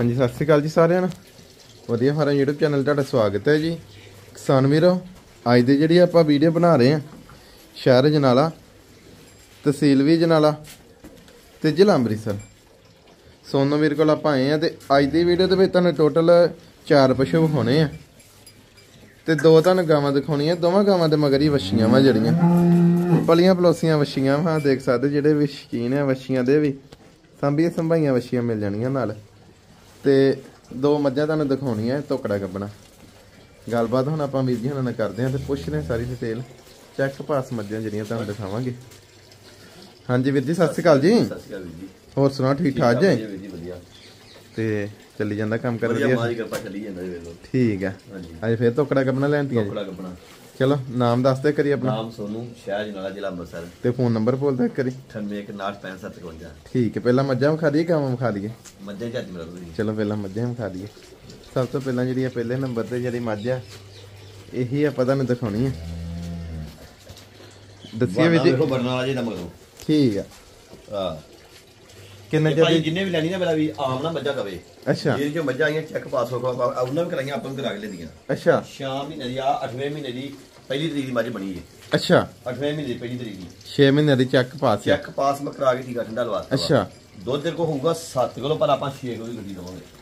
ਹਾਂਜੀ, ਸਤਿ ਸ਼੍ਰੀ ਅਕਾਲ ਜੀ ਸਾਰਿਆਂ ਨੂੰ। ਵਧੀਆ ਫਾਰਮ YouTube ਚੈਨਲ ਤੁਹਾਡਾ ਸਵਾਗਤ ਹੈ ਜੀ। ਕਿਸਾਨ ਵੀਰੋ, ਅੱਜ ਦੀ ਜਿਹੜੀ ਆਪਾਂ ਵੀਡੀਓ ਬਣਾ ਰਹੇ ਹਾਂ, ਸ਼ਹਿਰ ਜਨਾਲਾ, ਤਹਿਸੀਲ ਵੀ ਜਨਾਲਾ ਤੇ ਜ਼ਿਲ੍ਹਾ ਅੰਮ੍ਰਿਤਸਰ। ਸੋਨੋ ਵੀਰ ਕੋਲ ਆਪਾਂ ਆਏ ਆ ਤੇ ਅੱਜ ਦੀ ਵੀਡੀਓ ਦੇ ਵਿੱਚ ਤੁਹਾਨੂੰ ਟੋਟਲ 4 ਪਸ਼ੂ ਹੋਣੇ ਆ। ਤੇ ਦੋ ਤੁਹਾਨੂੰ ਗਾਵਾਂ ਦਿਖਾਉਣੀਆਂ, ਦੋਵਾਂ ਗਾਵਾਂ ਦੇ ਮਗਰ ਹੀ ਵੱਛੀਆਂ ਵਾ ਜਿਹੜੀਆਂ। ਪਲੀਆਂ ਪਲੋਸੀਆਂ ਵੱਛੀਆਂ ਵਾ, ਦੇਖ ਸਕਦੇ ਜਿਹੜੇ ਵੀ ਸ਼ਕੀਨ ਆ ਵੱਛੀਆਂ ਦੇ ਵੀ। ਸੰਭੀਆਂ ਸੰਭਾਈਆਂ ਵੱਛੀਆਂ ਮਿਲ ਜਾਣੀਆਂ ਨਾਲ। ਤੇ ਦੋ ਮੱਝਾਂ ਤੁਹਾਨੂੰ ਦਿਖਾਉਣੀਆਂ ਤੋਕੜਾ ਗੱਬਣਾ। ਗੱਲਬਾਤ ਹੁਣ ਆਪਾਂ ਵੀਰ ਜੀ ਹੁਣਾਂ ਨਾਲ ਕਰਦੇ ਹਾਂ ਤੇ ਪੁੱਛਦੇ ਹਾਂ ਸਾਰੀ ਡਿਟੇਲ ਚੈੱਕ ਪਾਸ ਮੱਝਾਂ ਜਿਹੜੀਆਂ ਤੁਹਾਨੂੰ ਦਿਖਾਵਾਂਗੇ। ਹਾਂਜੀ ਵੀਰ ਜੀ ਸਤਿ ਸ਼੍ਰੀ ਅਕਾਲ ਜੀ। ਸਤਿ ਸ਼੍ਰੀ ਅਕਾਲ ਵੀਰ ਜੀ। ਹੋਰ ਸੁਣਾਓ ਠੀਕ ਠਾਕ ਜੀ? ਵੀਰ ਜੀ ਵਧੀਆ। ਤੇ ਚੱਲੀ ਜਾਂਦਾ ਕੰਮ ਕਰ ਵਧੀਆ ਮਾਰੀ ਕਿਰਪਾ ਚੱਲੀ ਜਾਂਦਾ ਜੀ ਵੇਲੋ ਠੀਕ ਆ। ਹਾਂਜੀ। ਅੱਜ ਫੇਰ ਤੋਕੜਾ ਗੱਬਣਾ ਲੈਣਤੀਆਂ ਟੋਕੜਾ ਕੱਪਣਾ ਚਲੋ ਨਾਮ ਦੱਸ ਦੇ ਕਰੀ ਆਪਣਾ। ਨਾਮ ਸੋਨੂ ਸ਼ਹਿਰ ਜਨਾਲਾ ਜ਼ਿਲ੍ਹਾ ਅੰਮ੍ਰਿਤਸਰ। ਤੇ ਫੋਨ ਨੰਬਰ ਬੋਲ ਦੇ ਕਰੀ 98165757 ਠੀਕ ਹੈ ਪਹਿਲਾਂ ਮੱਝਾਂ ਵਿਖਾ ਦਈਏ ਗਾਵਾਂ ਵਿਖਾ ਦਈਏ? ਮੱਝਾਂ ਚੱਜ ਮਿਲਦਾ ਤੁਸੀਂ ਚਲੋ ਪਹਿਲਾਂ ਮੱਝਾਂ ਵਿਖਾ ਦਈਏ। ਸਭ ਤੋਂ ਪਹਿਲਾਂ ਜਿਹੜੀ ਆ ਪਹਿਲੇ ਨੰਬਰ ਤੇ ਜਿਹੜੀ ਮੱਝ ਆ ਇਹੀ ਆਪਾਂ ਤੁਹਾਨੂੰ ਦਿਖਾਉਣੀ ਆ। ਦੱਸਿਏ ਵੀ ਵੇਖੋ ਬਰਨਾਲਾ ਜੀ ਦਾ ਮਗਰੋਂ। ਠੀਕ ਆ। ਹਾਂ। ਕਿੰਨੇ ਚਿਰ ਭਾਈ ਦੀ ਜਿੰਨੇ ਵੀ ਲੈਣੀ ਨਾ ਮੇਰਾ ਵੀ ਆਮ ਨਾ ਮੱਝਾਂ ਕਵੇ ਅੱਛਾ। ਇਹ ਜੋ ਮੱਝਾਂ ਆਈਆਂ ਚੈੱਕ ਪਾਸ ਹੋ ਗਿਆ ਉਹਨਾਂ ਵੀ ਕਰਾਈਆਂ ਆਪਾਂ ਵੀ ਕਰਾ ਕੇ ਲੈਂਦੀਆਂ। ਅੱਛਾ। ਸ਼ਾਮ ਮਹੀਨੇ ਦੀ ਆ 8ਵੇਂ ਮਹੀਨੇ ਦੀ ਪਹਿਲੀ ਤਰੀਕ ਦੀ ਮੱਝ ਬਣੀ ਹੈ ਅੱਛਾ। 8ਵੇਂ ਮਹੀਨੇ ਦੀ ਪਹਿਲੀ ਤਰੀਕ ਦੀ। 6 ਮਹੀਨੇ ਦੀ ਚੱਕ ਪਾਸ ਚੈੱਕ ਪਾਸ ਮੈਂ ਕਰਾ ਕੇ ਟੀਕਾ ਠੰਡਾ ਲਵਾਤਾ ਵਾ। ਅੱਛਾ। ਦੁੱਧ ਤੇਰੇ ਕੋ ਹੋਊਗਾ 7 ਕਿਲੋ ਪਰ ਆਪਾਂ 6 ਕਿਲੋ ਦੀ ਗੱਡੀ ਦਵਾਂਗੇ।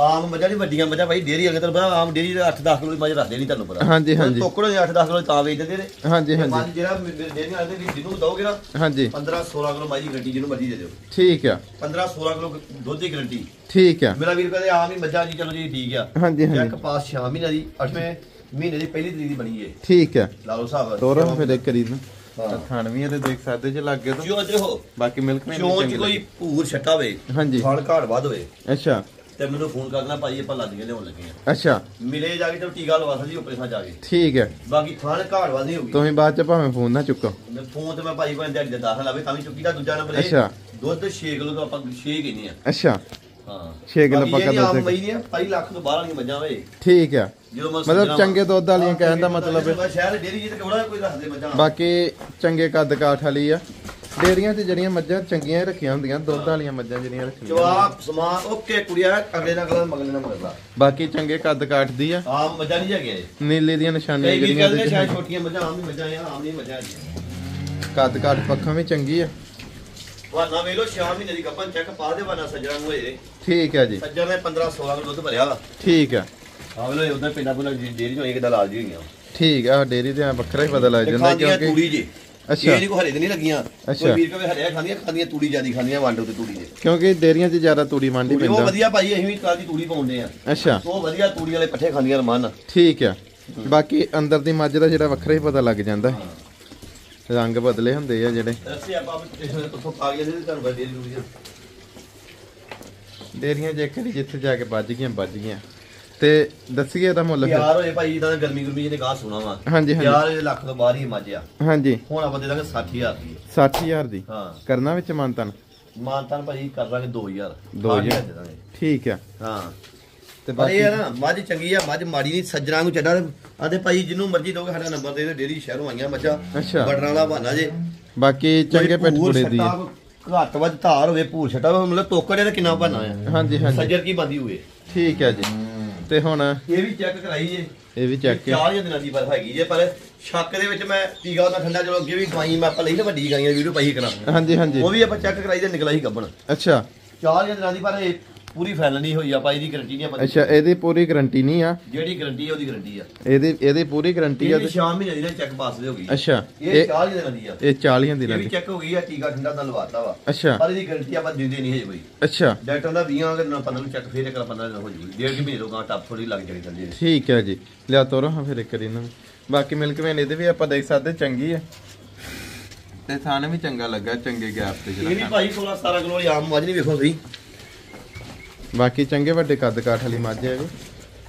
ਆਮ ਮੱਝਾਂ ਦੀ ਵੱਡੀਆਂ ਮੱਝਾਂ ਭਾਈ ਡੇਰੀ ਅਗੇ ਤੈਨੂੰ ਪਤਾ ਆਮ ਡੇਰੀ ਦੇ 8-10 ਕਿਲੋ ਦੀ ਮੱਝ ਰੱਖਦੇ ਨਹੀਂ ਤੁਹਾਨੂੰ ਪਤਾ। ਹਾਂਜੀ, ਹਾਂਜੀ। ਟੋਕੜੋ ਦੇ 8-10 ਕਿਲੋ ਤਾਂ ਵੇਚ ਦਿੰਦੇ ਨੇ। ਹਾਂਜੀ ਤੇ ਹਾਂਜੀ। ਮੱਝ ਜਿਹੜਾ ਡੇਰੀ ਵਾਲੇ ਦੇ ਜਿਹਨੂੰ ਦੋਗੇ ਨਾ ਹਾਂਜੀ। 15-16 ਕਿਲੋ ਮੱਝ ਦੀ ਗਰੰਟੀ ਜਿਹਨੂੰ ਮਰਜ਼ੀ ਦੇ ਦਿਓ। ਠੀਕ ਆ। 15-16 ਕਿਲੋ ਦੁੱਧ ਦੀ ਗਰੰਟੀ ਠੀਕ ਆ। ਮੇਰਾ ਵੀਰ ਕਹਿੰਦੇ ਆਮ ਹੀ ਮੱਝਾਂ ਜੀ ਚਲੋ ਜੀ ਠੀਕ ਆ। ਹਾਂਜੀ ਹਾਂਜੀ। ਪਾਸ 6 ਮਹੀਨੇ ਦੀ 8ਵੇਂ ਮਹੀਨੇ ਦੀ ਪਹਿਲੀ ਤਰੀਕ ਦੀ ਬਣੀ ਏ ਠੀਕ ਆ। ਲਾ ਲਓ ਹਿਸਾਬ ਤੋਰੋ ਫਿਰ ਇੱਕ ਕਰੀ ਨਾ। ਹਾਂ। ਖਾਣ ਵੀ ਇਹਦੇ ਦੇਖ ਸਕਦੇ ਜੇ ਲੱਗੇ ਤਾਂ। ਜੋ ਦੇਖੋ ਬਾਕੀ ਮਿਲਕ ਨਹੀਂ ਚੋਂ ਚ ਕੋਈ ਭੂਰ ਛੱਟਾ ਹੋਵੇ ਹਾਂਜੀ। ਫਲ ਘਾੜ ਵੱਧ ਹੋਵੇ। ਅੱਛਾ। ਤੇ ਮੈਨੂੰ ਫੋਨ ਕਰਨਾ ਭਾਈ ਆਪਾਂ ਲੱਦ ਕੇ ਲਿਆਉਣ ਲੱਗੇ ਆ। ਅੱਛਾ। ਮਿਲੇ ਜਾ ਕੇ ਤੇ ਟੀਕਾ ਲਵਾ ਸਕਦੀ ਉੱਪਰੇ ਥਾਂ ਜਾ ਕੇ। ਠੀਕ ਹੈ। ਬਾਕੀ ਥਾਣ ਘਾੜ ਨਹੀਂ ਹੋਊਗੀ। ਤੁਸੀਂ ਬਾਅਦ ਚ ਭਾਵੇਂ ਫੋਨ ਨਾ ਚੁੱਕੋ। ਫੋਨ ਤੇ ਮੈਂ ਭਾਈ ਕੋਲ ਦਿਹਾੜੀ ਦਾ ਦਾਖਲ ਆਵੇ ਤਾਂ ਵੀ ਚੁੱਕੀ ਦਾ ਦੂਜਾ ਨੰਬਰ ਇਹ। ਅੱਛਾ। ਦੁੱਧ 6 ਕਿਲੋ ਤੋਂ ਆਪਾਂ 6 ਕਹਿੰਦੇ ਆ। ਅੱਛਾ। ਹਾਂ। ਛੇ ਕਿੱਲੋ ਬਾਕੀ ਇਹ ਪੱਕਾ ਦੁੱਧ। ਮਈ ਨੇ ਭਾਈ ਲੱਖ ਤੋਂ ਬਾਹਰ ਵਾਲੀਆਂ ਮੱਝਾਂ ਵੇ ਠੀਕ ਆ ਮਤਲਬ ਚੰਗੇ ਦੁੱਧ ਵਾਲੀਆਂ ਕਹਿਣ ਦਾ ਮਤਲਬ ਹੈ। ਸ਼ਹਿਰ ਡੇਰੀ ਜੀ ਤੇ ਕਿਹੜਾ ਕੋਈ ਰੱਖਦੇ ਮੱਝਾਂ? ਬਾਕੀ ਚੰਗੇ ਕੱਦ ਕਾਠ ਵਾਲੀ ਆ। ਡੇਰੀਆਂ 'ਚ ਜਿਹੜੀਆਂ ਮੱਝਾਂ ਚੰਗੀਆਂ ਰੱਖੀਆਂ ਹੁੰਦੀਆਂ ਦੁੱਧ ਵਾਲੀਆਂ ਮੱਝਾਂ ਜਿਹੜੀਆਂ ਰੱਖੀਆਂ ਜਵਾਬ ਸਮਾਨ ਓਕੇ ਕੁੜੀਆ ਅਗਲੇ ਨਾਲ ਅਗਲਾ ਮਗਲੇ ਨਾਲ ਮਗਲਾ। ਬਾਕੀ ਚੰਗੇ ਕੱਦ ਕਾਠ ਦੀ ਆ। ਆਮ ਮੱਝਾਂ ਨਹੀਂ ਹੈਗੇ ਨੀਲੇ ਦੀਆਂ ਨਿਸ਼ਾਨੀਆਂ ਕਈ ਵੀ ਕਹਿੰਦੇ ਸ਼ਾਇਦ ਛੋਟੀਆਂ ਮੱਝਾਂ ਆਮ ਨਹੀਂ ਮੱਝਾਂ ਆ ਆਮ ਨਹੀਂ ਮੱਝਾਂ ਕੱਦ ਕਾਠ ਪੱਖੋਂ ਵੀ ਚੰਗੀ ਆ। ਵਾਨਾ ਵੇਲੋ ਸ਼ਾਮ ਮਹੀਨੇ ਦੀ ਕੱਪਨ ਚੈੱਕ ਪਾ ਦੇ ਵਾਨਾ ਸੱਜਣਾ ਨੂੰ ਹੋਏ ਠੀਕ ਆ ਜੀ। ਸੱਜਣ ਨੇ 15 16 ਕਿਲੋ ਦੁੱਧ ਭਰਿਆ। ਵਾ ਠੀਕ ਆ। ਆ ਵੇਲੋ ਉਧਰ ਪਿੰਡਾਂ ਦੀ ਡੇਰੀ ਚੋਂ ਕਿਦਾਂ ਲਾਲ ਜੀ ਹੋਈਆਂ। ਠੀਕ ਆ ਡੇਰੀ ਤੇ ਵੱਖਰਾ ਹੀ ਪਤਾ ਲੱਗ ਜਾਂਦਾ ਕਿਉਂਕਿ ਅੱਛਾ। ਇਹ ਨਹੀਂ ਕੋ ਹਰੇ ਤੇ ਨਹੀਂ ਲੱਗੀਆਂ। ਕੋਈ ਵੀਰ ਕਵੇ ਹਰਿਆ ਖਾਂਦੀਆਂ ਖਾਂਦੀਆਂ ਤੂੜੀ ਜਿਆਦੀ ਖਾਂਦੀਆਂ ਵੰਡ ਤੇ ਤੂੜੀ ਦੇ। ਕਿਉਂਕਿ ਡੇਰੀਆਂ 'ਚ ਜ਼ਿਆਦਾ ਤੂੜੀ ਮੰਡੀ ਤੂੜੀ ਉਹ ਪੈਂਦਾ ਵਧੀਆ ਭਾਈ ਅਸੀਂ ਵੀ ਕੱਲ ਦੀ ਤੂੜੀ ਪਾਉਂਦੇ ਆ ਅੱਛਾ। ਉਹ ਵਧੀਆ ਤੂੜੀ ਵਾਲੇ ਪੱਠੇ ਖਾਂਦੀਆਂ ਰਮਨ। ਠੀਕ ਆ। ਬਾਕੀ ਅੰਦਰ ਦੀ ਮੱਝ ਦਾ ਜਿਹੜਾ ਵੱਖਰਾ ਹੀ ਪਤਾ ਲੱਗ ਜਾਂਦਾ। ਰੰਗ ਬਦਲੇ ਹੁੰਦੇ ਆ ਜਿਹੜੇ। ਅਸੀਂ ਆਪਾਂ ਤੋਂ ਪਾ ਕੇ ਦੇ ਤੁਹਾਨੂੰ ਡੇਰੀ ਦੇ ਡੇਰੀਆਂ ਜੇ ਕਰੀ ਜਿੱਥੇ ਜਾ ਕੇ ਵੱਜ ਗਈਆਂ ਵੱਜ ਗਈਆਂ। ਤੇ ਦੱਸੀਏ ਇਹਦਾ ਮੁੱਲ ਫਿਰ। ਯਾਰ ਹੋਏ ਭਾਈ ਇਦਾਂ ਗਰਮੀ ਗਰਮੀ ਜਿਹਨੇ ਗਾਹ ਸੁਣਾ ਵਾ। ਹਾਂਜੀ ਹਾਂਜੀ। ਯਾਰ ਇਹ ਲੱਖ ਤੋਂ ਬਾਹਰ ਹੀ ਮੱਝ ਆ। ਹਾਂਜੀ। ਹੁਣ ਆਪਾਂ ਦੇ ਦਾਂਗੇ 60000 ਦੀ। 60000 ਦੀ? ਹਾਂ। ਕਰਨਾ ਵਿੱਚ ਮਾਨਤਨ? ਮਾਨਤਾਨ ਭਾਈ ਕਰ ਲਾਂਗੇ 2000 ਦੋ ਹਜ਼ਾਰ। ਦੇ ਦਾਂਗੇ। ਠੀਕ ਆ। ਹਾਂ। ਤੇ ਪਰ ਇਹ ਬਾਕੀ? ਆ ਨਾ ਮੱਝ ਚੰਗੀ ਆ ਮੱਝ ਮਾੜੀ ਨਹੀਂ ਸੱਜਣਾ ਨੂੰ ਚੱਡਾ। ਆਦੇ ਭਾਈ ਜਿਹਨੂੰ ਮਰਜ਼ੀ ਦੋਗੇ ਸਾਡਾ ਨੰਬਰ ਦੇ ਦਿਓ ਡੇਰੀ ਸ਼ਹਿਰੋਂ ਆਈਆਂ ਮੱਝਾਂ। ਅੱਛਾ। ਬਟਰਾਂ ਵਾਲਾ ਬਹਾਨਾ ਜੇ। ਬਾਕੀ ਚੰਗੇ ਕੋਈ ਪਿੱਠ ਭੂਰ ਦੀ ਆ। ਛੱਟਾ, ਘੱਟ ਵੱਧ ਧਾਰ ਹੋਵੇ ਭੂਰ ਛਟਾ ਮਤਲਬ ਤੋਕੜੇ ਦਾ ਕਿੰਨਾ ਬਹਾਨਾ ਆ। ਹਾਂਜੀ ਹਾਂਜੀ। ਸੱਜਰ ਕੀ ਬੰਦੀ ਹੋਵੇ। ਠੀਕ ਆ ਜੀ। ਤੇ ਹੁਣ ਇਹ ਵੀ ਚੈੱਕ ਕਰਾਈ ਜੇ। ਇਹ ਵੀ ਚੈੱਕ ਚਾਰ ਜਾਂ ਦਿਨਾਂ ਦੀ ਬਰਫ ਹੈਗੀ ਜੇ ਪਰ ਸ਼ੱਕ ਦੇ ਵਿੱਚ ਮੈਂ ਟੀਕਾ ਉਹਦਾ ਠੰਡਾ ਚਲੋ ਅੱਗੇ ਵੀ ਗਵਾਈ ਮੈਂ ਆਪਾਂ ਲਈ ਨਾ ਵੱਡੀ ਗਾਈਆਂ ਵੀਡੀਓ ਪਾਈ ਕਰਾਂ ਹਾਂਜੀ ਹਾਂਜੀ। ਉਹ ਵੀ ਆਪਾਂ ਚੈੱਕ ਕਰਾਈ ਤੇ ਨਿਕਲਾ ਹੀ ਗੱਬਣ। ਅੱਛਾ। ਚਾਰ ਜਾਂ ਦਿਨਾਂ ਦੀ ਪਰ ਇਹ ਪੂਰੀ ਨਹੀਂ ਹੋਈ ਆਪਾਂ ਇਹਦੀ ਗਰੰਟੀ ਨਹੀਂ ਆਪਾਂ ਅੱਛਾ ਇਹਦੀ ਪੂਰੀ ਗਾਰੰਟੀ ਨਹੀਂ ਆ? ਜਿਹੜੀ ਗਰੰਟੀ ਉਹਦੀ ਗਰੰਟੀ ਆ। ਇਹਦੀ ਇਹਦੀ ਪੂਰੀ ਗਾਰੰਟੀ ਆ ਤੇ ਸ਼ਾਮ ਮਹੀਨੇ ਦੀ ਨਾ ਚੈੱਕ ਪਾਸ ਦੇ ਹੋ ਗਈ। ਅੱਛਾ ਇਹ ਇਹ ਚਾਰ ਦਿਨਾਂ ਦੀ ਆ। ਇਹ 40 ਇਹ ਦਿਨਾਂ ਵੀ ਦੀ। ਚੈੱਕ ਹੋ ਗਈ ਆ ਟੀਕਾ ਠੰਡਾ ਤਾਂ ਲਵਾਤਾ ਵਾ। ਅੱਛਾ। ਪਰ ਇਹਦੀ ਗਰੰਟੀ ਆਪਾਂ ਦਿੰਦੇ ਨਹੀਂ ਹੈ ਕੋਈ ਅੱਛਾ। ਡਾਕਟਰ ਦਾ 20 ਅਗਰ ਨਾ 15 ਨੂੰ ਚੈੱਕ ਫੇਰ ਇੱਕ 15 ਦਿਨ ਹੋ ਜੂਗੀ ਡੇਢ ਮਹੀਨੇ ਤੋਂ ਗਾਂ ਟੱਪ ਥੋੜੀ ਲੱਗ ਜਾਣੀ ਚੱਲੀ ਠੀਕ ਹੈ ਜੀ। ਲਿਆ ਤੋਰੋ ਹਾਂ ਫਿਰ ਇੱਕ ਵਾਰੀ ਇਹਨਾਂ ਬਾਕੀ ਮਿਲਕ ਵੇਨ ਇਹਦੇ ਵੀ ਆਪਾਂ ਦੇਖ ਸਕਦੇ ਚੰਗੀ ਹੈ ਤੇ ਥਾਣੇ ਵੀ ਚੰਗਾ ਲੱਗਾ ਚੰਗੇ ਗੈਪ ਤੇ ਇਹ ਵੀ ਜਿਹੜਾ ਭਾਈ 16 17 ਕਿਲੋ ਵਾਲੀ ਆਮ ਮੱਝ ਨਹੀਂ ਵੇਖੋ ਸਹੀ ਬਾਕੀ ਚੰਗੇ ਵੱਡੇ ਕੱਦ ਕਾਠ ਵਾਲੀ ਮੱਝ ਹੈ ਵੀ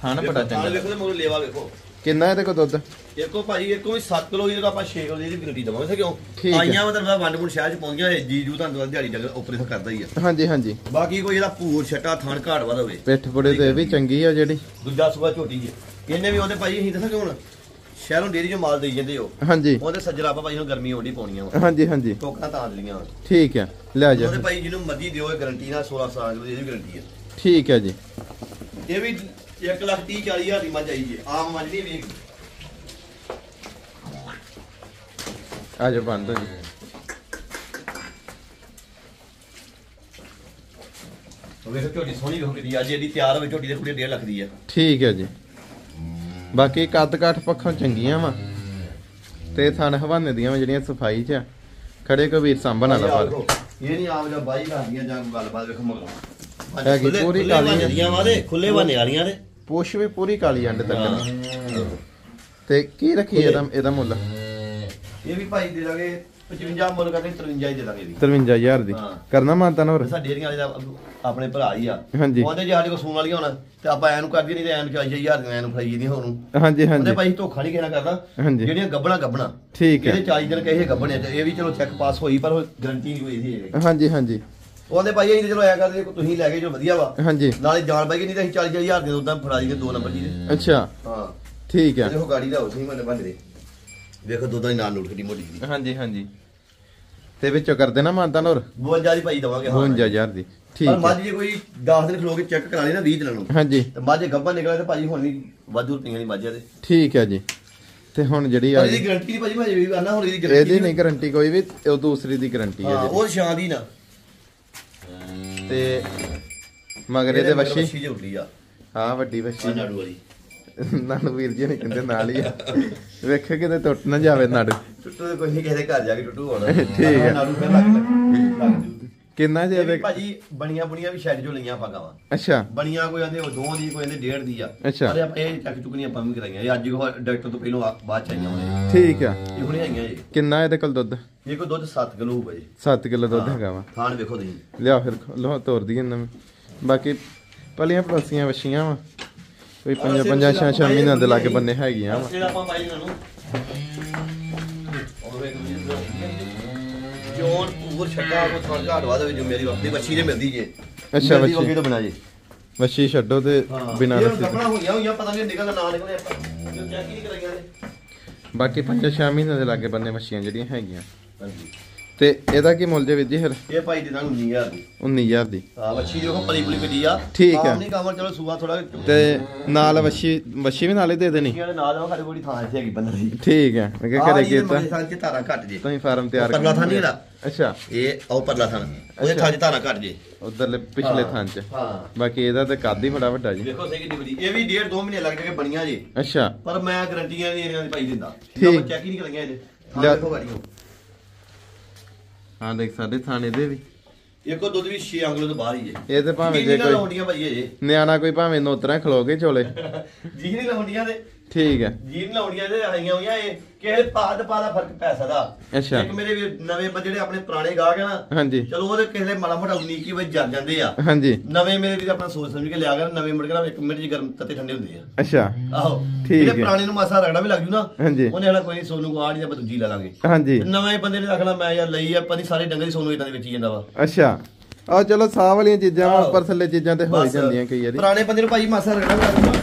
ਥਾਣਾ ਬੜਾ ਚੰਗਾ। ਵੇਖੋ ਤੇ ਮਗਰ ਲੇਵਾ ਵੇਖੋ। ਕਿੰਨਾ ਇਹਦੇ ਕੋਲ ਦੁੱਧ? ਇੱਕੋ ਭਾਜੀ ਇੱਕੋ ਵੀ 7 ਕਿਲੋ ਜਿਹਦਾ ਆਪਾਂ 6 ਕਿਲੋ ਦੀ ਇਹਦੀ ਗਰੰਟੀ ਦਵਾਂਗੇ ਕਿਉਂ? ਠੀਕ ਹੈ। ਆਈਆਂ ਮਤਲਬ ਵੰਡ ਮੁੰਡ ਸ਼ਹਿਰ ਚ ਪਹੁੰਚ ਗਿਆ ਜੀ ਜੂ ਤੁਹਾਨੂੰ ਦਿਹਾੜੀ ਉੱਪਰ ਤੋਂ ਕਰਦਾ ਹੀ ਆ। ਹਾਂਜੀ ਹਾਂਜੀ। ਬਾਕੀ ਕੋਈ ਇਹਦਾ ਭੂਰ ਛੱਟਾ ਥਣ ਘਾਟ ਵਾਦਾ ਹੋਵੇ। ਪਿੱਠ ਪੁੜੇ ਤੇ ਇਹ ਵੀ ਚੰਗੀ ਆ ਜਿਹੜੀ। ਦੂਜਾ ਸੂਆ ਝੋਟੀ ਜੀ। ਇਹਨੇ ਵੀ ਉਹਦੇ ਭਾਈ ਅਸੀਂ ਦੱਸਾਂ ਕਿ ਹੁਣ ਸ਼ਹਿਰੋਂ ਡੇਰੀ ਚੋਂ ਮਾਲ ਦੇਈ ਜਾਂਦੇ ਹੋ। ਹਾਂਜੀ। ਉਹਦੇ ਸੱਜਰ ਆਪਾਂ ਭਾਈ ਨੂੰ ਗਰਮੀ ਹੋਣੀ ਪਾਉਣੀਆਂ ਵਾ। ਹਾਂਜੀ ਹਾਂਜੀ। ਟੋਕਰਾਂ ਤਾਂ ਆਂਦੀਆਂ ਠੀਕ ਹੈ ਲੈ ਜਾ। ਉਹਦੇ ਭਾਈ ਜਿਹਨੂੰ ਮਰਜ਼ੀ ਦਿਓ ਇਹ ਗਰੰਟੀ ਨਾਲ 16 ਸਾਲ ਦੀ ਇਹਦੀ ਗਰੰਟੀ ਆ। ਠੀਕ ਹੈ ਜੀ। ਇਹ ਵੀ 1 ਲੱਖ 30 40 ਹਜ਼ਾਰ ਦੀ ਮੱਝ ਆਈ ਜੀ। ਆਮ ਮੱਝ ਨਹੀਂ ਵੇਖ ਆ ਜਾ ਬੰਦ ਹੋ ਜੀ। ਵੇਖ ਝੋਟੀ ਸੋਹਣੀ ਵੇਖ ਕਿਦੀ ਅੱਜ ਇਹਦੀ ਤਿਆਰ ਹੋਵੇ ਝੋਟੀ ਦੇ ਕੁੜੀ 1.5 ਲੱਖ ਦੀ ਆ। ਠੀਕ ਹੈ ਜੀ। ਬਾਕੀ ਕੱਦ ਕਾਠ ਪੱਖੋਂ ਚੰਗੀਆਂ ਵਾ। ਤੇ ਥਣ ਹਵਾਨੇ ਦੀਆਂ ਵਾ ਜਿਹੜੀਆਂ ਸਫ਼ਾਈ 'ਚ ਆ। ਖੜੇ ਕੋ ਵੀਰ ਸਾਂਭਣ ਵਾਲਾ ਪਰ ਇਹ ਨਹੀਂ ਆਪ ਜਾਂ ਬਾਈ ਕਰਦੀਆਂ ਜਾਂ ਗੱਲਬਾਤ ਵੇਖ ਮਗਰੋਂ। ਹੈਗੀ ਪੂਰੀ ਕਾਲੀ ਹੈ। ਦੀਆਂ ਵਾ ਦੇ ਖੁੱਲੇ ਬਾਨੇ ਵਾਲੀਆਂ ਦੇ। ਪੁੱਛ ਵੀ ਪੂਰੀ ਕਾਲੀ ਅੰਡ ਤੱਕ ਤੇ ਕੀ ਰੱਖੀ ਇਹਦਾ ਇਹਦਾ ਮੁੱਲ? ਇਹ ਵੀ ਭਾਈ ਦੇ ਦਾਂਗੇ 55 ਮੁੱਲ ਕਰਦੇ 53 ਹੀ ਦੇ ਦਾਂਗੇ ਵੀ 53000 ਦੀ। ਹਾਂ। ਕਰਨਾ ਮਾਨਤਾ ਨਾ ਹੋਰ ਸਾਡੇ ਡੇਰੀਆਂ ਵਾਲੇ ਦਾ ਆਪਣੇ ਭਰਾ ਹੀ ਆ। ਹਾਂਜੀ। ਉਹਦੇ ਜੇ ਸਾਡੇ ਕੋਲ ਸੂਣ ਵਾਲੀਆਂ ਹੋਣ ਤੇ ਆਪਾਂ ਐਨੂੰ ਕਰਦੀ ਨਹੀਂ ਤੇ ਐਨੂੰ 40000 ਦੀਆਂ ਐਨੂੰ ਫਰਾਈ ਦੀ ਹੋਣ ਨੂੰ। ਹਾਂਜੀ ਉਹਦੇ ਹਾਂਜੀ ਭਾਈ ਧੋਖਾ ਨਹੀਂ ਕਹਿਣਾ ਕਰਦਾ ਹਾਂਜੀ। ਜਿਹੜੀਆਂ ਗੱਬਣਾ ਗੱਬਣਾ। ਠੀਕ ਹੈ। ਇਹਦੇ 40 ਦਿਨ ਕਹੇ ਗੱਬਣੇ ਤੇ ਇਹ ਵੀ ਚਲੋ ਚੈੱਕ ਪਾਸ ਹੋਈ ਪਰ ਗਰੰਟੀ ਨਹੀਂ ਹੋਈ ਸੀ ਇਹਦੀ ਹਾਂਜੀ ਹਾਂਜੀ। ਉਹਦੇ ਭਾਈ ਅਸੀਂ ਤਾਂ ਚਲੋ ਆਇਆ ਕਰਦੇ ਜੇ ਤੁਸੀਂ ਲੈ ਕੇ ਜੋ ਵਧੀਆ ਵਾ। ਹਾਂਜੀ। ਨਾਲੇ ਜਾਣ ਬਾਈ ਨਹੀਂ ਤਾਂ ਅਸੀਂ 40000 ਦੇ ਉਦਾਂ ਫੜਾ ਜੀ ਦੋ ਨੰਬਰ ਜੀ ਦੇ। ਅੱਛਾ। ਹਾਂ। ਠੀਕ ਹੈ ਦੇਖੋ ਗਾੜੀ ਦਾ ਹੋ ਸਹੀ ਮੰਨੇ ਬੰਦੇ ਦੇ ਵੇਖੋ ਦੁੱਧਾਂ ਦੀ ਨਾਲ ਨੂਟ ਕਿੰਨੀ ਮੋਟੀ ਦੀ ਹਾਂਜੀ ਹਾਂਜੀ। ਤੇ ਵਿੱਚੋਂ ਕਰਦੇ ਨਾ ਮਾਨਤਾ ਹੋਰ 52 ਦੀ ਭਾਈ ਦਵਾਂਗੇ 52000 ਦੀ। ਠੀਕ ਪਰ ਹੈ ਮੱਝ ਜੇ ਕੋਈ 10 ਦਿਨ ਖਲੋ ਕੇ ਚੈੱਕ ਕਰਾ ਲਈ ਨਾ 20 ਦਿਨਾਂ ਨੂੰ। ਹਾਂਜੀ। ਤੇ ਮੱਝ ਗੱਭਾ ਨਿਕਲੇ ਤੇ ਭਾਜੀ ਹੁਣ ਵੀ ਵਾਧੂ ਰੁਪਈਆਂ ਦੀ ਮੱਝ ਆ ਤੇ ਠੀਕ ਹੈ ਜੀ। ਤੇ ਹੁਣ ਜਿਹੜੀ ਆ ਇਹਦੀ ਗਾਰੰਟੀ ਨਹੀਂ ਭਾਜੀ ਮੈਂ ਵੀ ਆਨਾ ਹੁਣ ਇਹਦੀ ਗਾਰੰਟੀ ਇਹਦੀ ਨਹੀਂ ਗਾਰੰਟੀ ਕੋਈ ਵੀ ਉਹ ਦੂਸਰੀ ਦੀ ਗਾਰੰਟੀ ਹੈ ਹਾਂ ਜੀ ਉਹ ਸ਼ਾਨ ਦੀ ਨਾ। ਤੇ ਮਗਰ ਇਹਦੇ ਵੱਛੀ? ਆ। ਹਾਂ ਵੱਡੀ ਵੱਛੀ। ਨਾੜੂ ਵਾਲੀ। ਨਾਨੂ ਵੀਰ ਜੀ ਨੇ ਕਹਿੰਦੇ ਨਾਲ ਹੀ ਆ। ਵੇਖੇ ਕਿਤੇ ਟੁੱਟ ਨਾ ਜਾਵੇ ਨਾੜੂ। ਟੁੱਟੂ ਤੇ ਕੋਈ ਨਹੀਂ ਕਿਸੇ ਦੇ ਘਰ ਜਾ ਕੇ ਟੁੱਟੂ ਹੋਣਾ। ਠੀਕ ਹੈ। ਨਾੜੂ ਫਿਰ ਲੱਗ ਲੱਗ ਜੂ ਕਿੰਨਾ ਜੇ ਇਹਦੇ ਭਾਜੀ ਬਣੀਆਂ ਬੁਣੀਆਂ ਵੀ ਸ਼ੈਡ ਚੋਂ ਲਈਆਂ ਆਪਾਂ ਗਾਵਾਂ ਅੱਛਾ। ਬਣੀਆਂ ਕੋਈ ਆਂਦੇ ਉਹ ਦੋ ਦੀ ਕੋਈ ਆਂਦੇ ਡੇਢ ਦੀ ਆ। ਅੱਛਾ। ਪਰ ਆਪਾਂ ਇਹ ਚੱਕ ਚੁੱਕਣੀਆਂ ਆਪਾਂ ਵੀ ਕਰਾਈਆਂ। ਇਹ ਅੱਜ ਡਾਕਟਰ ਤੋਂ ਪਹਿਲਾਂ ਆ- ਬਾਅਦ ਚ ਆਈਆਂ ਹੋਣੇ ਠੀਕ ਆ। ਇਹ ਹੁਣੇ ਆਈਆਂ ਜੀ ਕਿੰਨਾ ਇਹਦੇ ਕੋਲ ਦੁੱਧ? ਇਹ ਕੋ ਦੁੱਧ 7 ਕਿਲੋ ਹੋਊਗਾ ਜੀ। 7 ਕਿਲੋ ਦੁੱਧ ਹੈਗਾ ਵਾ। ਥਾਣ ਵੇਖੋ ਤੁਸੀਂ। ਲਿਆ ਫਿਰ ਲੋ ਤੋਰ ਇਹਨਾਂ ਨੂੰ। ਬਾਕੀ ਪਲੀਆਂ ਪਲਸੀਆਂ ਵਛੀਆਂ ਵਾ। ਕੋਈ ਪੰਜਾਂ ਪੰਜਾਂ ਛਾਂ ਛਾਂ ਮਹੀਨਿਆਂ ਦੇ ਲਾਗੇ ਬੰਨੇ ਹੈਗੀਆਂ ਵਾ। ਫਿਰ ਆਪਾਂ ਪਾਈ ਇਹਨਾਂ ਨੂੰ। ਜੋਨ ਪੂਰ ਛੱਡਾ ਉਹ ਥਾਂ ਘਾੜਵਾ ਦੇ ਵਿੱਚ ਮੇਰੀ ਆਪਣੀ ਬੱਚੀ ਨੇ ਮਿਲਦੀ ਜੇ। ਅੱਛਾ, ਮਿਲਦੀ ਵੱਛੀ। ਉਹ ਕਿਹੜਾ ਬਣਾ ਜੇ ਵਛੀ ਛੱਡੋ ਤੇ ਬਿਨਾਂ ਇਹ ਰੱਸੀ ਕੱਪੜਾ ਹੋਈਆਂ ਹੋਈਆਂ ਪਤਾ ਨਹੀਂ ਨਿਕਲਦਾ ਨਾ ਨਿਕਲੇ ਆਪਾਂ। ਜੋ ਚੈੱਕ ਹੀ ਨਹੀਂ ਕਰਾਈਆਂ ਨੇ? ਬਾਕੀ ਪੰਜਾਂ ਛਾਂ ਮਹੀਨਿਆਂ ਦੇ ਲਾਗੇ ਬੰਨੇ ਵਛੀਆਂ ਜਿਹੜੀਆਂ ਹੈਗੀਆਂ। ਹਾਂਜੀ। ਤੇ ਇਹਦਾ ਕੀ ਮੁੱਲ ਜੇ ਵੀਰ ਜੀ ਫਿਰ? ਇਹ ਭਾਈ ਦੇ ਨਾਲ 19000 ਦੀ। 19000 ਦੀ। ਹਾਂ ਬੱਚੀ ਦੇਖੋ ਪਲੀ ਪਲੀ ਗੱਡੀ ਆ। ਠੀਕ ਆ। ਨਹੀਂ ਕਾਮਰ ਚਲੋ ਸੂਆ ਥੋੜਾ ਤੇ ਨਾਲ ਵਛੀ ਵਛੀ ਵੀ ਨਾਲੇ ਦੇ ਦੇਣੀ? ਦੇ ਨਾਲ ਆ ਸਾਡੇ ਕੋਲ ਥਾਂ ਇੱਥੇ ਹੈਗੀ ਬੰਦਾ ਦੀ ਠੀਕ ਹੈ ਮੈਂ ਕਿਹਾ ਘਰੇ ਕੀਤਾ ਥਾਂ ਚ ਧਾਰਾ ਘੱਟ ਜੇ। ਤੁਸੀਂ ਫਾਰਮ ਤਿਆਰ ਪਰਲਾ ਥਾਂ ਨਹੀਂ ਇਹਦਾ ਅੱਛਾ। ਇਹ ਉਹ ਪਰਲਾ ਥਾਂ। ਉਹਦੇ ਥਾਂ ਚ ਧਾਰਾ ਘੱਟ ਜੇ। ਉਧਰਲੇ ਪਿਛਲੇ ਥਾਂ 'ਚ। ਹਾਂ। ਬਾਕੀ ਇਹਦਾ ਤੇ ਕੱਦ ਹੀ ਬੜਾ ਵੱਡਾ ਜੀ। ਦੇਖੋ ਸਹੀ ਕਿੰਨੀ ਵੱਡੀ। ਇਹ ਵੀ ਡੇਢ ਦੋ ਮਹੀਨੇ ਲੱਗ ਜਾਗੇ ਬਣੀਆਂ ਜੇ। ਅੱਛਾ। ਪਰ ਮੈਂ ਗਰੰਟੀਆਂ ਨਹੀਂ ਇਹਨਾਂ ਦੀ ਪਾਈ ਦਿੰਦਾ। ਠੀਕ। ਚੈੱਕ ਹੀ ਨਹੀਂ ਕਰਾਈਆਂ ਇਹਦੇ। ਹਾਂ ਦੇਖੋ ਗਾੜੀਓ। ਹਾਂ ਦੇਖ ਸਾਡੇ ਥਾਣੇ ਦੇ ਵੀ। ਇੱਕੋ ਦੁੱਧ ਵੀ 6 ਅੰਗਲੋ ਤੋਂ ਬਾਹਰ ਹੀ ਜੇ ਇਹ ਤੇ ਭਾਵੇਂ ਜੇ ਕੋਈ ਇਹ? ਨਿਆਣਾ ਕੋਈ ਭਾਵੇਂ ਨੋਤਰਾ ਖਲੋ ਕੇ ਚੋਲੇ। ਜੀ ਨਹੀਂ ਲਾਉਂਦੀਆਂ ਤੇ? ਠੀਕ ਹੈ। ਜੀ ਨਹੀਂ ਲਾਉਂਦੀਆਂ ਤੇ ਆਈਆਂ ਹੋਈਆਂ ਇਹ ਕਿਸੇ ਪਾਦ ਪਾਦਾ ਫ਼ਰਕ ਪੈ ਸਕਦਾ। ਅੱਛਾ। ਇੱਕ ਮੇਰੇ ਨਵੇਂ ਜਿਹੜੇ ਆਪਣੇ ਪੁਰਾਣੇ ਗਾਹਕ ਆ ਨਾ ਹਾਂਜੀ। ਚਲੋ ਉਹਦੇ ਕਿਸੇ ਦੇ ਮਾੜਾ ਮੋਟਾ ਉਨੀਕੀ ਵਿੱਚ ਜਰ ਜਾਂਦੇ ਆ। ਹਾਂਜੀ। ਨਵੇਂ ਮੇਰੇ ਵੀ ਆਪਣਾ ਸੋਚ ਸਮਝ ਕੇ ਲਿਆ ਕਰ ਨਵੇਂ ਮੁੜ ਕੇ ਨਾ ਇੱਕ ਮਿੰਟ ਚ ਗਰਮ ਤੱਤੇ ਠੰਡੇ ਹੁੰਦੇ ਆ। ਅੱਛਾ। ਆਹੋ। ਠੀਕ ਜਿਹੜੇ ਹੈ। ਪੁਰਾਣੇ ਨੂੰ ਮਾਸਾ ਰਗੜਾ ਵੀ ਲੱਗ ਜੂ ਨਾ ਹਾਂਜੀ। ਉਹਨੇ ਹਲਾ ਕੋਈ ਨੀ, ਸੋਨੂੰ ਕੋ ਆੜੀ ਜਾਂ ਦੂਜੀ ਲੈ ਲਾਂਗੇ। ਹਾਂਜੀ। ਨਵੇਂ ਬੰਦੇ ਨੇ ਰੱਖਣਾ ਮੈਂ ਯਾਰ ਲਈ ਆ ਪਤਾ ਨੀ ਸਾਰੇ ਡੰਗਰ ਹੀ ਸੋਨੂੰ ਇਦਾਂ ਦੇ ਵੇਚੀ ਜਾਂਦਾ ਵਾ। ਅੱਛਾ। ਆ ਚਲੋ ਸਾਹ ਵਾਲੀਆਂ ਚੀਜ਼ਾਂ। ਉੱਪਰ ਥੱਲੇ ਚੀਜ਼ਾਂ ਤੇ ਹੋ ਹੀ ਜਾਂਦੀਆਂ ਕਈ ਵਾਰੀ। ਪੁਰਾਣੇ ਬੰਦੇ ਨੂੰ ਭਾਈ ਮਾਸਾ ਰਗੜਾ ਵੀ ਲੱਗ ਜੂਗਾ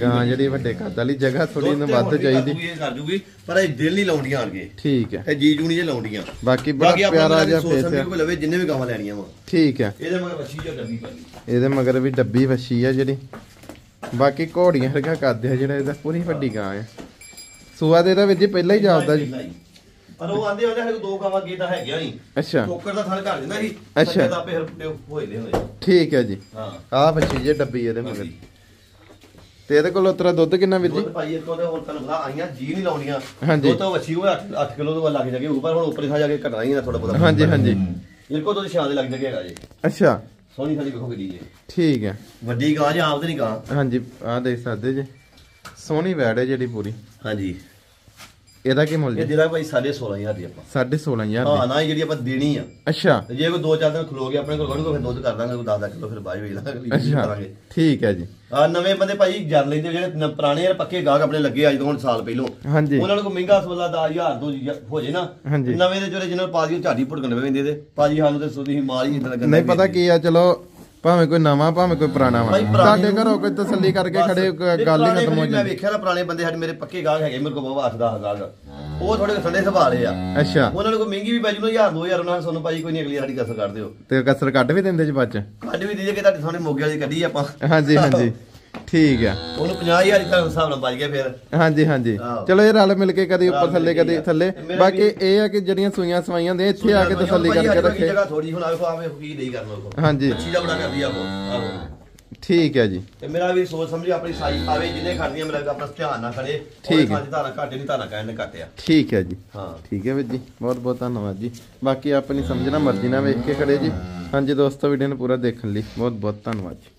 ਗਾਂ ਜਿਹੜੀ ਵੱਡੇ ਕੱਦ ਵਾਲੀ ਜਗ੍ਹਾ ਥੋੜੀ ਨੂੰ ਵੱਧ ਚਾਹੀਦੀ। ਇਹ ਕਰ ਜੂਗੀ ਪਰ ਇਹ ਦਿਲ ਨਹੀਂ ਲਾਉਂਦੀਆਂ ਆਣਗੇ ਠੀਕ ਹੈ। ਇਹ ਜੀ ਜੂ ਨਹੀਂ ਜੇ ਲਾਉਂਦੀਆਂ। ਬਾਕੀ ਬੜਾ ਆਪਾਂ ਪਿਆਰਾ ਜਿਹਾ ਫੇਸ ਸਮਝ ਆ। ਕੇ ਲਵੇ ਜਿੰਨੇ ਵੀ ਗਾਵਾਂ ਲੈਣੀਆਂ ਵਾ। ਠੀਕ ਹੈ। ਇਹਦੇ ਮਗਰ ਵੱਛੀ ਜਾਂ ਡੱਬੀ ਪਾਈ ਇਹਦੇ ਮਗਰ ਵੀ ਡੱਬੀ ਵਛੀ ਆ ਜਿਹੜੀ। ਬਾਕੀ ਘੋੜੀਆਂ ਵਰਗਾ ਕੱਦ ਆ ਜਿਹੜਾ ਇਹਦਾ ਪੂਰੀ ਵੱਡੀ ਗਾਂ ਆ। ਸੂਆ ਦੇ ਵੀਰ ਜੀ ਪਹਿਲਾਂ ਹੀ ਜਾਪਦਾ ਜੀ। ਪਰ ਉਹ ਆਂਦੇ ਉਹਦੇ ਕੋਲ ਦੋ ਗਾਵਾਂ ਗੇ ਤਾਂ ਹੈਗੀਆਂ ਨਹੀਂ। ਅੱਛਾ। ਟੋਕਰ ਦਾ ਥਲ ਘਰ ਦਿੰਦਾ ਸੀ। ਅੱਛਾ। ਦਾ ਪੇਰ ਹੋਏ ਦੇ ਹੋਏ। ਠੀਕ ਹੈ ਜੀ। ਹਾਂ। ਆਹ ਵਛੀ ਜੇ ਡੱਬੀ ਇਹਦੇ ਮਗਰ। ਤੇ ਇਹਦੇ ਕੋਲ ਉਤਰਾ ਦੁੱਧ ਕਿੰਨਾ ਵੀਰ ਜੀ? ਦੁੱਧ ਭਾਈ ਇੱਕੋ ਦੇ ਹੁਣ ਤੁਹਾਨੂੰ ਪਤਾ ਆਈਆਂ ਜੀ ਨਹੀਂ ਲਾਉਣੀਆਂ। ਹਾਂਜੀ। ਦੁੱਧ ਤਾਂ ਵੱਛੀ ਉਹ 8 8 ਕਿਲੋ ਤੋਂ ਲੱਗ ਜਾਗੇ ਉੱਪਰ ਹੁਣ ਉੱਪਰ ਥਾ ਜਾ ਕੇ ਘਟਣਾ ਹੀ ਨਾ ਥੋੜਾ ਬਹੁਤਾ। ਹਾਂਜੀ ਹਾਂਜੀ। ਇੱਕੋ ਦੁੱਧ ਛਾਂ ਦੇ ਲੱਗ ਜਾਗੇ ਹੈਗਾ ਜੀ। ਅੱਛਾ। ਸੋਹਣੀ ਸਾਡੀ ਵੇਖੋ ਕਿੱਡੀ ਜੀ। ਠੀਕ ਹੈ। ਵੱਡੀ ਗਾਂ ਜਾਂ ਆਪ ਤੇ ਨਹੀਂ ਗਾਂ। ਹਾਂਜੀ ਆਹ ਦੇਖ ਸਕਦੇ ਜੇ। ਸੋਹਣੀ ਵੈੜ ਹੈ ਜਿਹੜੀ ਪੂਰੀ। ਹਾਂਜੀ। ਇਹਦਾ ਕੀ ਮੁੱਲ ਇਹ ਜੀ ਜਿਹੜਾ ਭਾਈ 16500 ਦੀ ਆਪਾਂ। 16500 ਹਾਂ ਨਾ ਇਹ ਜਿਹੜੀ ਆਪਾਂ ਦੇਣੀ ਆ। ਅੱਛਾ। ਤੇ ਜੇ ਕੋਈ ਦੋ ਚਾਰ ਦਿਨ ਖਲੋ ਗਿਆ ਆਪਣੇ ਕੋਲ ਕਢੂਗਾ ਫਿਰ ਦੁੱਧ ਕਰ ਦਾਂਗੇ ਕੋਈ 10 ਕਿਲੋ ਫਿਰ ਬਾਅਦ ਵਿੱਚ ਲਾਂਗੇ ਅੱਛਾ ਕਰਾਂਗੇ ਠੀਕ ਹੈ ਜੀ। ਆ ਨਵੇਂ ਬੰਦੇ ਭਾਈ ਜਰ ਲੈਂਦੇ ਜਿਹੜੇ ਨ- ਪੁਰਾਣੇ ਯਾਰ ਪੱਕੇ ਗਾਹਕ ਆਪਣੇ ਲੱਗੇ ਅੱਜ ਤੋਂ ਹੁਣ ਸਾਲ ਪਹਿਲੋਂ। ਹਾਂਜੀ। ਉਹਨਾਂ ਨੂੰ ਕੋਈ ਮਹਿੰਗਾ ਸਵਾਲਾ 10000 ਦੋ ਹੋ ਜੇ ਨਾ ਹਾਂਜੀ। ਨਵੇਂ ਦੇ ਜਿਹੜੇ ਜਿਹਨਾਂ ਨੂੰ ਪਾਜੀ ਝਾੜੀ ਭੁੜਕਣ ਪੈਂਦੇ ਤੇ ਪਾਜੀ ਸਾਨੂੰ ਤੇ ਸੁਦੀ ਮਾਲ ਹੀ ਇਦਾਂ ਲੱਗਣ ਨਹੀਂ ਪਤਾ ਕੀ ਆ ਚਲੋ ਭਾਵੇਂ ਕੋਈ ਨਵਾਂ ਭਾਵੇਂ ਕੋਈ ਪੁਰਾਣਾ ਵਾ। ਤੁਹਾਡੇ ਘਰੋਂ ਕੋਈ ਤਸੱਲੀ ਕਰਕੇ ਖੜੇ ਗੱਲ ਹੀ ਖਤਮ ਹੋ ਮੈਂ ਜਾਂਦੀ। ਵੇਖਿਆ ਨਾ ਪੁਰਾਣੇ ਬੰਦੇ ਸਾਡੇ ਮੇਰੇ ਪੱਕੇ ਗਾਹਕ ਹੈਗੇ ਮੇਰੇ ਕੋਲ 8 10 ਗਾਹਕ ਉਹ ਥੋੜੇ ਠੰਡੇ ਸੁਭਾਅ ਵਾਲੇ ਆ। ਅੱਛਾ। ਉਹਨਾਂ ਨੂੰ ਕੋਈ ਮਹਿੰਗੀ ਵੀ ਪੈ ਜੂ ਨਾ 1000 2000 ਉਹਨਾਂ ਨੇ ਸਾਨੂੰ ਭਾਈ ਕੋਈ ਨਹੀਂ ਅਗਲੀ ਸਾਡੀ ਕਸਰ ਕੱਢ ਦਿਓ। ਤੇ ਕਸਰ ਕੱਢ ਵੀ ਦਿੰਦੇ ਜੀ ਬਾਅਦ ਚ? ਕੱਢ ਵੀ ਦੀਜੇ ਕਿ ਤੁਹਾਡੇ ਸਾਹਮਣੇ ਮੋਗੇ ਵਾਲੀ ਕੱਢੀ ਆਪਾਂ। ਹਾਂਜੀ ਹਾਂਜੀ। ਠੀਕ ਆ ਉਹਨੂੰ 50000 ਦਾ ਹਿਸਾਬ ਨਾਲ ਬਚ ਗਿਆ ਫਿਰ। ਹਾਂਜੀ ਹਾਂਜੀ। ਆਹੋ। ਚਲੋ ਇਹ ਰਲ ਮਿਲ ਕੇ ਕਦੀ ਉੱਪਰ ਰਲ ਥੱਲੇ ਮਿਲ ਕੇ ਕਦੀ ਆ। ਥੱਲੇ। ਤੇ ਮੇਰਾ ਬਾਕੀ ਵੀ- ਇਹ ਆ ਕਿ ਜਿਹੜੀਆਂ ਸੂਈਆਂ ਸਵਾਈਆਂ ਦੇ ਇੱਥੇ ਆ ਕੇ ਤਸੱਲੀ ਕਰਕੇ ਰੱਖੇ। ਜਗ੍ਹਾ ਥੋੜੀ ਹੁਣ ਆਵੇਖੋ ਆਵੇ ਕੀ ਨਹੀਂ ਕਰਨਾ ਉਹ ਹਾਂਜੀ। ਅੱਛੀ ਦਾ ਬੜਾ ਕਰਦੀ ਆ ਉਹ। ਆਹੋ। ਠੀਕ ਹੈ ਜੀ। ਤੇ ਮੇਰਾ ਵੀ ਸੋਚ ਸਮਝੀ ਆਪਣੀ ਸਾਈ ਆਵੇ ਜਿਹਨੇ ਖੜਦੀਆਂ ਮੇਰਾ ਆਪਣਾ ਧਿਆਨ ਨਾ ਖੜੇ। ਠੀਕ ਹੈ। ਧਾਰਾ ਘਾਟੇ ਨਹੀਂ ਧਾਰਾ ਕਹਿਣ ਘਟਿਆ ਠੀਕ ਹੈ ਜੀ। ਹਾਂ। ਠੀਕ ਹੈ ਵੀਰ ਜੀ। ਬਹੁਤ ਬਹੁਤ ਧੰਨਵਾਦ ਜੀ। ਬਾਕੀ ਆਪਣੀ ਸਮਝਣਾ ਮਰਜ਼ੀ ਨਾਲ ਵੇਖ ਕੇ ਖੜੇ ਜੀ। ਹਾਂਜੀ ਦੋਸਤੋ ਵੀਡੀਓ ਨੂੰ ਪੂਰਾ ਦੇਖਣ ਲਈ ਬਹੁਤ ਬਹੁਤ ਧੰਨਵਾਦ ਜੀ।